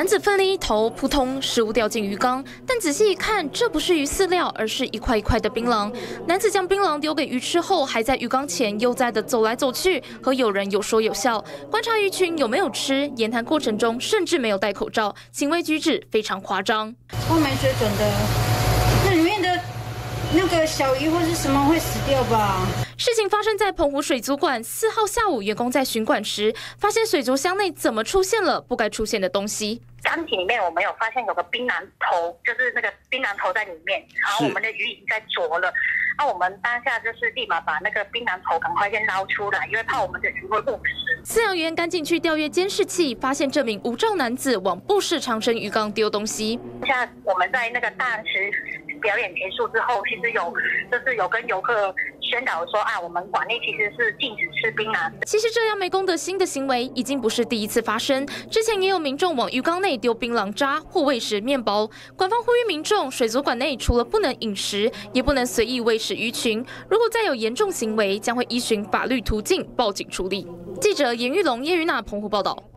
男子奋力一投，扑通，食物掉进鱼缸。但仔细一看，这不是鱼饲料，而是一块一块的槟榔。男子将槟榔丢给鱼吃后，还在鱼缸前悠哉地走来走去，和友人有说有笑，观察鱼群有没有吃。言谈过程中，甚至没有戴口罩，行为举止非常夸张。超没水准的，那里面的那个小鱼或是什么会死掉吧？事情发生在澎湖水族馆四号下午，员工在巡管时，发现水族箱内怎么出现了不该出现的东西。缸体里面我们有发现有个槟榔头，就是那个槟榔头在里面，然后我们的鱼已经在啄了。那我们当下就是立马把那个槟榔头赶快先捞出来，因为怕我们的鱼会误食饲养员赶紧去调阅监视器，发现这名无照男子往布氏长生鱼缸丢东西。现在我们在那个大池表演结束之后，其实有就是有跟游客。宣导说啊，我们馆内其实是禁止吃槟榔。其实这样没公德心的行为已经不是第一次发生，之前也有民众往鱼缸内丢槟榔渣或喂食面包。官方呼吁民众，水族馆内除了不能饮食，也不能随意喂食鱼群。如果再有严重行为，将会依循法律途径报警处理。记者严玉龙、叶玉娜澎湖报道。